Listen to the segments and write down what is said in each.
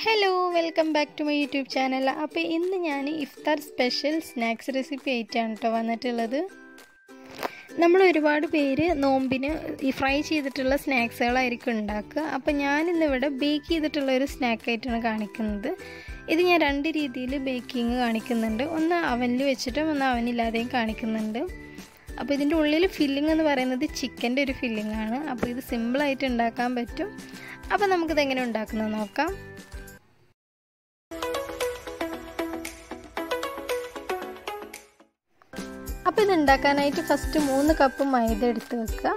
Hello welcome back to my YouTube channel അപ്പോൾ ഇന്ന് ഞാൻ ഇഫ്താർ സ്പെഷ്യൽ സ്നാക്സ് റെസിപ്പി ആയിട്ടാണ് കേട്ടോ വന്നിട്ടുള്ളത്. നമ്മൾ ഒരുപാട് പേര് നോമ്പിന് ഈ ഫ്രൈ ചെയ്തിട്ടുള്ള സ്നാക്സുകളായിരിക്കും ഉണ്ടാക്കുക. അപ്പോൾ ഞാനിന്നിവിടെ ബേക്ക് ചെയ്തിട്ടുള്ള ഒരു സ്നാക്കായിട്ടാണ് കാണിക്കുന്നത്. ഇത് ഞാൻ രണ്ട് രീതിയിൽ ബേക്കിങ് കാണിക്കുന്നുണ്ട്. ഒന്ന് അവനിൽ വെച്ചിട്ടും ഒന്ന് അവനില്ലാതെയും കാണിക്കുന്നുണ്ട്. അപ്പോൾ ഇതിന്റെ ഉള്ളിൽ ഫില്ലിംഗ് എന്ന് പറയുന്നത് ചിക്കന്റെ ഒരു ഫില്ലിംഗ് ആണ്. അപ്പോൾ ഇത് സിമ്പിളായിട്ട് ഉണ്ടാക്കാൻ പറ്റും. അപ്പോൾ നമുക്കിത് എങ്ങനെ ഉണ്ടാക്കുന്നത് നോക്കാം. ഉണ്ടാക്കാനായിട്ട് ഫസ്റ്റ് മൂന്ന് കപ്പ് മൈദ എടുത്ത് വെക്കുക.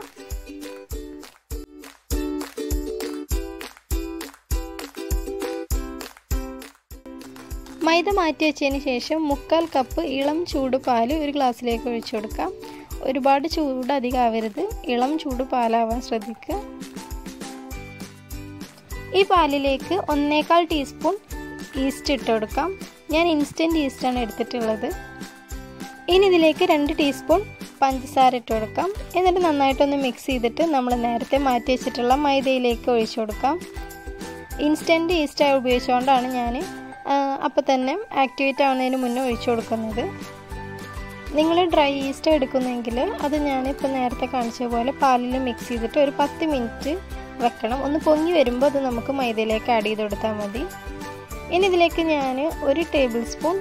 മൈദ മാറ്റി വെച്ചതിന് ശേഷം മുക്കാൽ കപ്പ് ഇളം ചൂട് പാൽ ഒരു ഗ്ലാസ്സിലേക്ക് ഒഴിച്ചു കൊടുക്കാം. ഒരുപാട് ചൂട് അധികം ആവരുത്. ഇളം ചൂട് പാലാവാൻ ശ്രദ്ധിക്കുക. ഈ പാലിലേക്ക് ഒന്നേകാൽ ടീസ്പൂൺ ഈസ്റ്റ് ഇട്ട് കൊടുക്കാം. ഞാൻ ഇൻസ്റ്റന്റ് ഈസ്റ്റാണ് എടുത്തിട്ടുള്ളത്. ഇനി ഇതിലേക്ക് രണ്ട് ടീസ്പൂൺ പഞ്ചസാര ഇട്ട് കൊടുക്കാം. എന്നിട്ട് നന്നായിട്ടൊന്ന് മിക്സ് ചെയ്തിട്ട് നമ്മൾ നേരത്തെ മാറ്റി വെച്ചിട്ടുള്ള മൈദയിലേക്ക് ഒഴിച്ചു കൊടുക്കാം. ഇൻസ്റ്റന്റ് ഈസ്റ്റായി ഉപയോഗിച്ചുകൊണ്ടാണ് ഞാൻ അപ്പോൾ തന്നെ ആക്ടിവേറ്റ് ആവുന്നതിന് മുന്നേ ഒഴിച്ചു കൊടുക്കുന്നത്. നിങ്ങൾ ഡ്രൈ ഈസ്റ്റ് എടുക്കുന്നെങ്കിൽ അത് ഞാനിപ്പോൾ നേരത്തെ കാണിച്ച പോലെ പാലിൽ മിക്സ് ചെയ്തിട്ട് ഒരു പത്ത് മിനിറ്റ് വെക്കണം. ഒന്ന് പൊങ്ങി വരുമ്പോൾ അത് നമുക്ക് മൈദയിലേക്ക് ആഡ് ചെയ്ത് കൊടുത്താൽ മതി. ഇനി ഇതിലേക്ക് ഞാൻ ഒരു ടേബിൾ സ്പൂൺ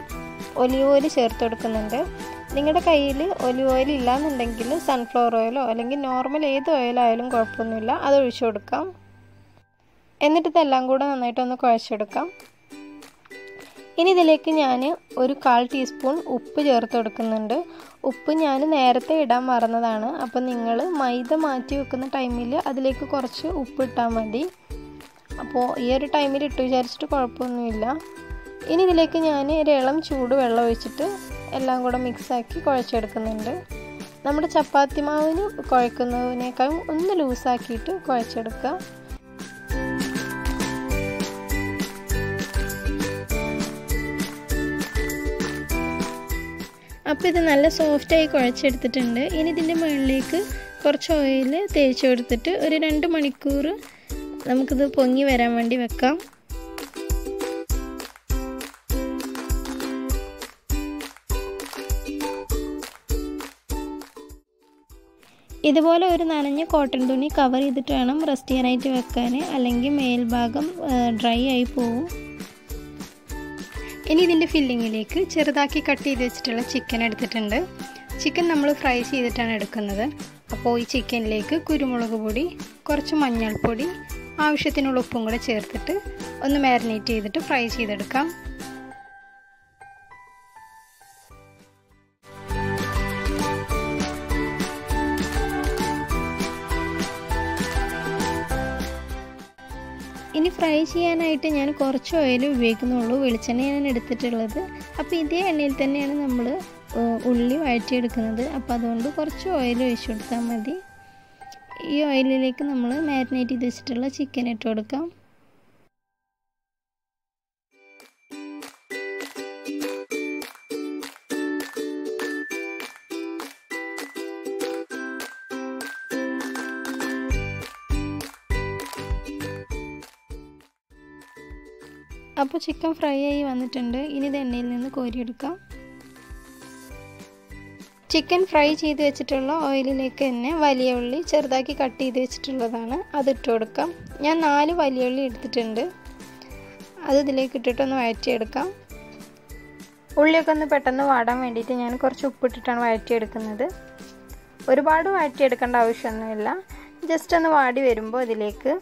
ഒലിവ് ഓയിൽ ചേർത്ത് കൊടുക്കുന്നുണ്ട്. നിങ്ങളുടെ കയ്യിൽ ഒലിവ് ഓയിൽ ഇല്ലാന്നുണ്ടെങ്കിൽ സൺഫ്ലവർ ഓയിലോ അല്ലെങ്കിൽ നോർമൽ ഏത് ഓയിലായാലും കുഴപ്പമൊന്നുമില്ല. അത് ഒഴിച്ചു കൊടുക്കാം. എന്നിട്ട് ഇതെല്ലാം കൂടെ നന്നായിട്ടൊന്ന് കുഴച്ചെടുക്കാം. ഇനി ഇതിലേക്ക് ഞാൻ ഒരു കാൽ ടീസ്പൂൺ ഉപ്പ് ചേർത്ത് കൊടുക്കുന്നുണ്ട്. ഉപ്പ് ഞാൻ നേരത്തെ ഇടാൻ മറന്നതാണ്. അപ്പോൾ നിങ്ങൾ മൈദ മാറ്റി വെക്കുന്ന ടൈമിൽ അതിലേക്ക് കുറച്ച് ഉപ്പ് ഇട്ടാൽ മതി. അപ്പോൾ ഈ ഒരു ടൈമിൽ ഇട്ട് വിചാരിച്ചിട്ട് കുഴപ്പമൊന്നുമില്ല. ഇനി ഇതിലേക്ക് ഞാൻ ഒരു ഇളം ചൂട് വെള്ളം ഒഴിച്ചിട്ട് എല്ലാം കൂടെ മിക്സാക്കി കുഴച്ചെടുക്കുന്നുണ്ട്. നമ്മുടെ ചപ്പാത്തി മാവിന് കുഴക്കുന്നതിനേക്കാളും ഒന്ന് ലൂസാക്കിയിട്ട് കുഴച്ചെടുക്കുക. അപ്പോൾ ഇത് നല്ല സോഫ്റ്റായി കുഴച്ചെടുത്തിട്ടുണ്ട്. ഇനി ഇതിന്റെ മുകളിലേക്ക് കുറച്ച് ഓയിൽ തേച്ച് കൊടുത്തിട്ട് ഒരു രണ്ട് മണിക്കൂർ നമുക്കിത് പൊങ്ങി വരാൻ വേണ്ടി വെക്കാം. ഇതുപോലെ ഒരു നനഞ്ഞ കോട്ടൺ തുണി കവർ ചെയ്തിട്ട് വേണം റെസ്റ്റ് ചെയ്യാനായിട്ട് വെക്കാൻ അല്ലെങ്കിൽ മേൽഭാഗം ഡ്രൈ ആയി പോവും. ഇനി ഇതിന്റെ ഫില്ലിങ്ങിലേക്ക് ചെറുതാക്കി കട്ട് ചെയ്ത് വെച്ചിട്ടുള്ള ചിക്കൻ എടുത്തിട്ടുണ്ട്. ചിക്കൻ നമ്മൾ ഫ്രൈ ചെയ്തിട്ടാണ് എടുക്കുന്നത്. അപ്പോൾ ഈ ചിക്കനിലേക്ക് കുരുമുളക് പൊടി കുറച്ച് മഞ്ഞൾപ്പൊടി ആവശ്യത്തിനുള്ള ഉപ്പും കൂടെ ചേർത്തിട്ട് ഒന്ന് മാരിനേറ്റ് ചെയ്തിട്ട് ഫ്രൈ ചെയ്തെടുക്കാം. ഇനി ഫ്രൈ ചെയ്യാനായിട്ട് ഞാൻ കുറച്ച് ഓയിൽ ഉപയോഗിക്കുന്നുള്ളൂ. വെളിച്ചെണ്ണയാണ് എടുത്തിട്ടുള്ളത്. അപ്പോൾ ഇതേ എണ്ണയിൽ തന്നെയാണ് നമ്മൾ ഉള്ളി വഴറ്റിയെടുക്കുന്നത്. അപ്പോൾ അതുകൊണ്ട് കുറച്ച് ഓയിൽ ഒഴിച്ചു കൊടുത്താൽ മതി. ഈ ഓയിലിലേക്ക് നമ്മൾ മാരിനേറ്റ് ചെയ്ത് വെച്ചിട്ടുള്ള ചിക്കൻ ഇട്ട് കൊടുക്കാം. അപ്പോൾ ചിക്കൻ ഫ്രൈ ആയി വന്നിട്ടുണ്ട്. ഇനി ഇത് എണ്ണയിൽ നിന്ന് കോരിയെടുക്കാം. ചിക്കൻ ഫ്രൈ ചെയ്ത് വെച്ചിട്ടുള്ള ഓയിലിലേക്ക് തന്നെ വലിയ ഉള്ളി ചെറുതാക്കി കട്ട് ചെയ്ത് വെച്ചിട്ടുള്ളതാണ്. അത് ഇട്ട് കൊടുക്കാം. ഞാൻ നാല് വലിയ ഉള്ളി എടുത്തിട്ടുണ്ട്. അത് ഇതിലേക്ക് ഇട്ടിട്ടൊന്ന് വഴറ്റിയെടുക്കാം. ഉള്ളിയൊക്കെ ഒന്ന് പെട്ടെന്ന് വാടാൻ വേണ്ടിയിട്ട് ഞാൻ കുറച്ച് ഉപ്പിട്ടിട്ടാണ് വഴറ്റിയെടുക്കുന്നത്. ഒരുപാട് വഴറ്റിയെടുക്കേണ്ട ആവശ്യമൊന്നുമില്ല. ജസ്റ്റ് ഒന്ന് വാടി വരുമ്പോൾ ഇതിലേക്ക്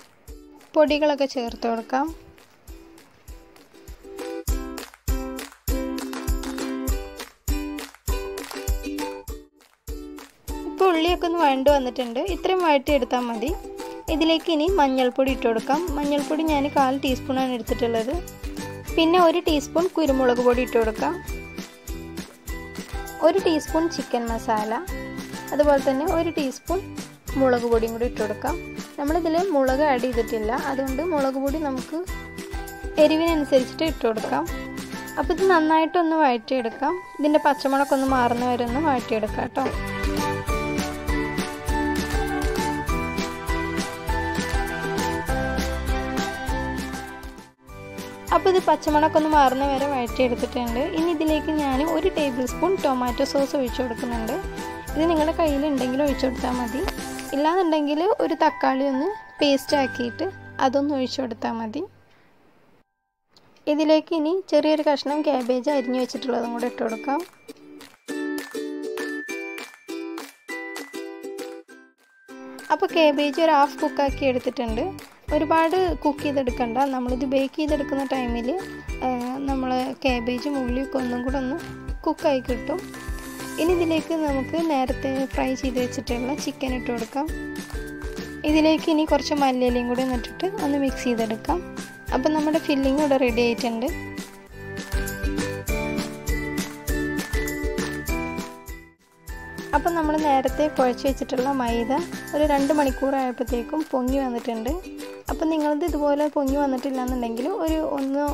പൊടികളൊക്കെ ചേർത്ത് കൊടുക്കാം. ഉള്ളിയൊക്കെ ഒന്ന് വഴണ്ട് വന്നിട്ടുണ്ട്. ഇത്രയും വഴറ്റിയെടുത്താൽ മതി. ഇതിലേക്ക് ഇനി മഞ്ഞൾപ്പൊടി ഇട്ട് കൊടുക്കാം. മഞ്ഞൾപ്പൊടി ഞാൻ കാൽ ടീസ്പൂണാണ് എടുത്തിട്ടുള്ളത്. പിന്നെ ഒരു ടീസ്പൂൺ കുരുമുളക് പൊടി ഇട്ട് കൊടുക്കാം. ഒരു ടീസ്പൂൺ ചിക്കൻ മസാല. അതുപോലെ തന്നെ ഒരു ടീസ്പൂൺ മുളക് പൊടിയും കൂടി ഇട്ട് കൊടുക്കാം. നമ്മളിതിൽ മുളക് ആഡ് ചെയ്തിട്ടില്ല. അതുകൊണ്ട് മുളക് പൊടി നമുക്ക് എരിവിനനുസരിച്ചിട്ട് ഇട്ട് കൊടുക്കാം. അപ്പോൾ ഇത് നന്നായിട്ടൊന്ന് വഴറ്റിയെടുക്കാം. ഇതിന്റെ പച്ചമുളക് ഒന്ന് മാറുന്ന വരെ ഒന്ന് വഴറ്റിയെടുക്കാം കേട്ടോ. അപ്പോൾ ഇത് പച്ചമണമൊക്കെ ഒന്ന് മാറുന്ന വരെ വഴറ്റിയെടുത്തിട്ടുണ്ട്. ഇനി ഇതിലേക്ക് ഞാൻ ഒരു ടേബിൾ സ്പൂൺ ടൊമാറ്റോ സോസ് ഒഴിച്ചു കൊടുക്കുന്നുണ്ട്. ഇത് നിങ്ങളുടെ കയ്യിലുണ്ടെങ്കിൽ ഒഴിച്ചു കൊടുത്താൽ മതി. ഇല്ലാന്നുണ്ടെങ്കിൽ ഒരു തക്കാളി ഒന്ന് പേസ്റ്റ് ആക്കിയിട്ട് അതൊന്ന് ഒഴിച്ചു കൊടുത്താൽ മതി. ഇതിലേക്ക് ഇനി ചെറിയൊരു കഷ്ണം ക്യാബേജ് അരിഞ്ഞു വെച്ചിട്ടുള്ളതും കൂടെ ഇട്ട് കൊടുക്കാം. അപ്പോൾ കേബേജ് ഒരു ഹാഫ് കുക്കാക്കി എടുത്തിട്ടുണ്ട്. ഒരുപാട് കുക്ക് ചെയ്തെടുക്കണ്ട. നമ്മളിത് ബേക്ക് ചെയ്തെടുക്കുന്ന ടൈമിൽ നമ്മൾ ക്യാബേജും ഉള്ളിയൊക്കെ ഒന്നും കൂടെ ഒന്ന് കുക്കായി കിട്ടും. ഇനി ഇതിലേക്ക് നമുക്ക് നേരത്തെ ഫ്രൈ ചെയ്ത് വെച്ചിട്ടുള്ള ചിക്കൻ ഇട്ട് കൊടുക്കാം. ഇതിലേക്ക് ഇനി കുറച്ച് മല്ലിയിലയും കൂടി ഇട്ടിട്ട് ഒന്ന് മിക്സ് ചെയ്തെടുക്കാം. അപ്പം നമ്മുടെ ഫില്ലിംഗ് ഇവിടെ റെഡി ആയിട്ടുണ്ട്. അപ്പം നമ്മൾ നേരത്തെ കുഴച്ച് വെച്ചിട്ടുള്ള മൈദ ഒരു രണ്ട് മണിക്കൂറായപ്പോഴത്തേക്കും പൊങ്ങി വന്നിട്ടുണ്ട്. അപ്പം നിങ്ങളത് ഇതുപോലെ പൊങ്ങി വന്നിട്ടില്ല എന്നുണ്ടെങ്കിൽ ഒരു ഒന്ന്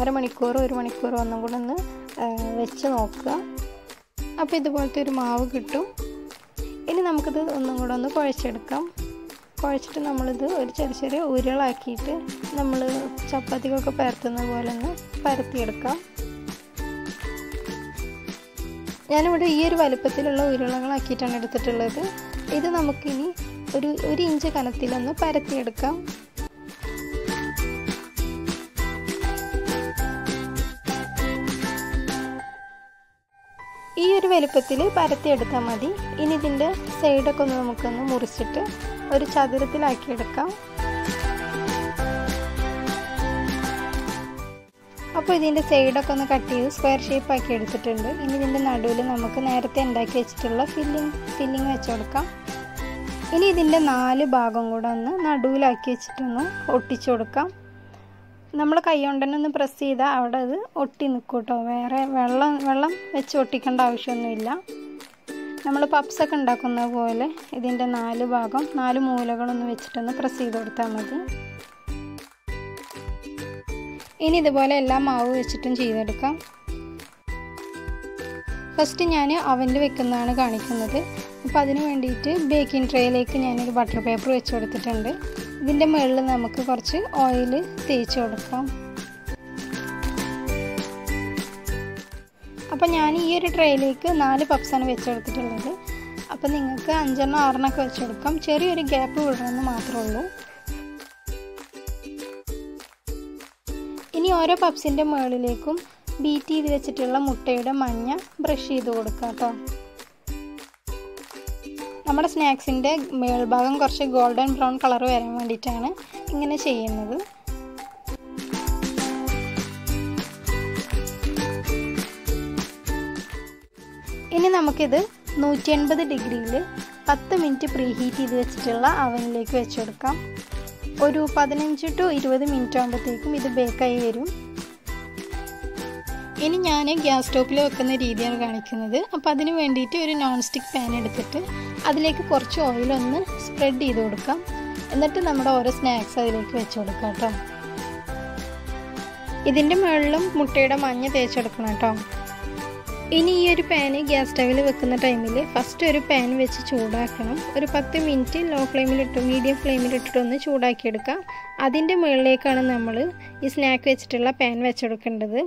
അരമണിക്കൂറോ ഒരു മണിക്കൂറോ ഒന്നും കൂടെ ഒന്ന് വെച്ച് നോക്കുക. അപ്പോൾ ഇതുപോലത്തെ ഒരു മാവ് കിട്ടും. ഇനി നമുക്കിത് ഒന്നും കൂടെ ഒന്ന് കുഴച്ചെടുക്കാം. കുഴച്ചിട്ട് നമ്മളിത് ഒരു ചെറിയ ചെറിയ ഉരുളാക്കിയിട്ട് നമ്മൾ ചപ്പാത്തിക്കൊക്കെ പരത്തുന്ന പോലെ ഒന്ന് പരത്തിയെടുക്കാം. ഞാനിവിടെ ഈ ഒരു വലുപ്പത്തിലുള്ള ഉരുളകളാക്കിയിട്ടാണ് എടുത്തിട്ടുള്ളത്. ഇത് നമുക്കിനി ഒരു ഒരു ഇഞ്ച് കനത്തിലൊന്ന് പരത്തിയെടുക്കാം. വലുപ്പത്തിൽ പരത്തിയെടുത്താൽ മതി. ഇനി ഇതിന്റെ സൈഡൊക്കെ ഒന്ന് നമുക്കൊന്ന് മുറിച്ചിട്ട് ഒരു ചതുരത്തിലാക്കിയെടുക്കാം അപ്പോൾ ഇതിന്റെ സൈഡൊക്കെ ഒന്ന് കട്ട് ചെയ്ത് സ്ക്വയർ ഷേപ്പ് ആക്കി എടുത്തിട്ടുണ്ട്. ഇനി ഇതിന്റെ നടുവിൽ നമുക്ക് നേരത്തെ ഉണ്ടാക്കി വെച്ചിട്ടുള്ള ഫില്ലിങ് ഫില്ലിങ് വെച്ച് കൊടുക്കാം. ഇനി ഇതിന്റെ നാല് ഭാഗം കൂടെ ഒന്ന് നടുവിലാക്കി വെച്ചിട്ടൊന്ന് ഒട്ടിച്ചു കൊടുക്കാം. നമ്മൾ കൈ കൊണ്ട് തന്നെ ഒന്ന് പ്രസ് ചെയ്താൽ അവിടെ അത് ഒട്ടി നിൽക്കും കേട്ടോ വേറെ വെള്ളം വെള്ളം വെച്ച് ഒട്ടിക്കേണ്ട ആവശ്യമൊന്നുമില്ല. നമ്മൾ പപ്സൊക്കെ ഉണ്ടാക്കുന്ന പോലെ ഇതിന്റെ നാല് ഭാഗം നാല് മൂലകളൊന്ന് വെച്ചിട്ടൊന്ന് പ്രസ് ചെയ്ത് കൊടുത്താൽ മതി. ഇനി ഇതുപോലെ എല്ലാ മാവ് വെച്ചിട്ടും ചെയ്തെടുക്കാം. ഫസ്റ്റ് ഞാൻ അവനിൽ വെക്കുന്നതാണ് കാണിക്കുന്നത്. അപ്പോൾ അതിന് വേണ്ടിയിട്ട് ബേക്കിംഗ് ട്രേയിലേക്ക് ഞാനൊരു ബട്ടർ പേപ്പർ വെച്ച് കൊടുത്തിട്ടുണ്ട്. ഇതിന്റെ മുകളിൽ നമുക്ക് കുറച്ച് ഓയിൽ തേച്ച് കൊടുക്കാം. അപ്പോൾ ഞാൻ ഈ ഒരു ട്രേയിലേക്ക് നാല് പപ്സാണ് വെച്ചെടുത്തിട്ടുള്ളത്. അപ്പം അപ്പോൾ നിങ്ങൾക്ക് അഞ്ചെണ്ണം ആറെണ്ണമൊക്കെ വെച്ചെടുക്കാം. ചെറിയൊരു ഗ്യാപ്പ് വിടണമെന്ന് മാത്രമേ ഉള്ളൂ. ഇനി ഓരോ പപ്സിന്റെ മുകളിലേക്കും ബീറ്റ് ചെയ്ത് വെച്ചിട്ടുള്ള മുട്ടയുടെ മഞ്ഞ ബ്രഷ് ചെയ്ത് കൊടുക്കാം കേട്ടോ. നമ്മുടെ സ്നാക്സിന്റെ മേൾഭാഗം കുറച്ച് ഗോൾഡൻ ബ്രൗൺ കളർ വരാൻ വേണ്ടിയിട്ടാണ് ഇങ്ങനെ ചെയ്യുന്നത്. ഇനി നമുക്കിത് നൂറ്റി എൺപത് ഡിഗ്രിയിൽ പത്ത് മിനിറ്റ് പ്രീ ഹീറ്റ് ചെയ്ത് വെച്ചിട്ടുള്ള അവനിലേക്ക് വെച്ചെടുക്കാം. ഒരു പതിനഞ്ച് ടു ഇരുപത് മിനിറ്റ് ആകുമ്പോഴത്തേക്കും ഇത് ബേക്കായി വരും. ഇനി ഞാൻ ഗ്യാസ് സ്റ്റോപ്പിൽ വെക്കുന്ന രീതിയാണ് കാണിക്കുന്നത്. അപ്പോൾ അതിന് വേണ്ടിയിട്ട് ഒരു നോൺ സ്റ്റിക്ക് പാൻ എടുത്തിട്ട് അതിലേക്ക് കുറച്ച് ഓയിലൊന്ന് സ്പ്രെഡ് ചെയ്ത് കൊടുക്കാം. എന്നിട്ട് നമ്മുടെ ഓരോ സ്നാക്സ് അതിലേക്ക് വെച്ച് കൊടുക്കാം കേട്ടോ. ഇതിന്റെ മുകളിലും മുട്ടയുടെ മഞ്ഞ തേച്ചെടുക്കണം കേട്ടോ. ഇനി ഈ ഒരു പാന് ഗ്യാസ് സ്റ്റവിൽ വെക്കുന്ന ടൈമിൽ ഫസ്റ്റ് ഒരു പാൻ വെച്ച് ചൂടാക്കണം. ഒരു പത്ത് മിനിറ്റ് ലോ ഫ്ലെയിമിലിട്ട് മീഡിയം ഫ്ലെയിമിലിട്ടിട്ട് ഒന്ന് ചൂടാക്കിയെടുക്കാം. അതിന്റെ മുകളിലേക്കാണ് നമ്മൾ ഈ സ്നാക്ക് വെച്ചിട്ടുള്ള പാൻ വെച്ചെടുക്കേണ്ടത്.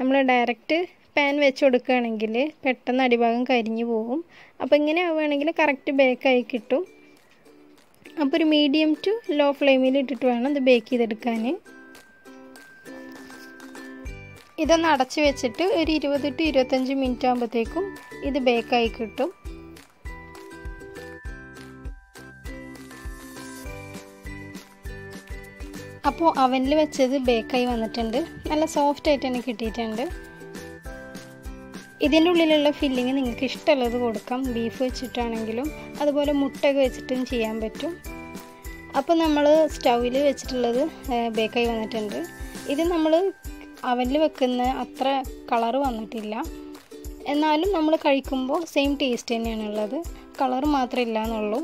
നമ്മൾ ഡയറക്റ്റ് പാൻ വെച്ച് കൊടുക്കുകയാണെങ്കിൽ പെട്ടെന്ന് അടിഭാഗം കരിഞ്ഞു പോകും. അപ്പോൾ ഇങ്ങനെ ആവുകയാണെങ്കിൽ കറക്റ്റ് ബേക്കായി കിട്ടും. അപ്പോൾ ഒരു മീഡിയം ടു ലോ ഫ്ലെയിമിൽ ഇട്ടിട്ട് വേണം ഇത് ബേക്ക് ചെയ്തെടുക്കാൻ. ഇതൊന്ന് അടച്ച് വെച്ചിട്ട് ഒരു ഇരുപത് ടു ഇരുപത്തഞ്ച് മിനിറ്റ് ആകുമ്പോഴത്തേക്കും ഇത് ബേക്കായി കിട്ടും. അപ്പോൾ അവനിൽ വെച്ചത് ബേക്കായി വന്നിട്ടുണ്ട്. നല്ല സോഫ്റ്റ് ആയിട്ട് തന്നെ കിട്ടിയിട്ടുണ്ട്. ഇതിന്റെ ഉള്ളിലുള്ള ഫില്ലിങ് നിങ്ങൾക്ക് ഇഷ്ടമുള്ളത് കൊടുക്കാം. ബീഫ് വെച്ചിട്ടാണെങ്കിലും അതുപോലെ മുട്ടയൊക്കെ വെച്ചിട്ടും ചെയ്യാൻ പറ്റും. അപ്പോൾ നമ്മൾ സ്റ്റൗവിൽ വെച്ചിട്ടുള്ളത് ബേക്കായി വന്നിട്ടുണ്ട്. ഇത് നമ്മൾ അവനിൽ വെക്കുന്ന അത്ര കളർ വന്നിട്ടില്ല. എന്നാലും നമ്മൾ കഴിക്കുമ്പോൾ സെയിം ടേസ്റ്റ് തന്നെയാണ് ഉള്ളത്. കളർ മാത്രമില്ല എന്നുള്ളൂ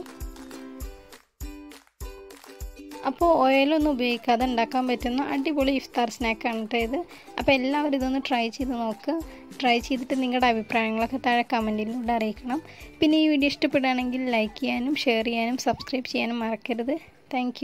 അപ്പോൾ ഓയിലൊന്നും ഉപയോഗിക്കാതെ ഉണ്ടാക്കാൻ പറ്റുന്ന അടിപൊളി ഇഫ്താർ സ്നാക്കാണ് കേട്ടോ ഇത്. അപ്പോൾ എല്ലാവരും ഇതൊന്ന് ട്രൈ ചെയ്ത് നോക്കുക ട്രൈ ചെയ്തിട്ട് നിങ്ങളുടെ അഭിപ്രായങ്ങളൊക്കെ താഴെ കമന്റിലൂടെ അറിയിക്കണം. പിന്നെ ഈ വീഡിയോ ഇഷ്ടപ്പെടുകയാണെങ്കിൽ ലൈക്ക് ചെയ്യാനും ഷെയർ ചെയ്യാനും സബ്സ്ക്രൈബ് ചെയ്യാനും മറക്കരുത്. താങ്ക്